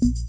うん。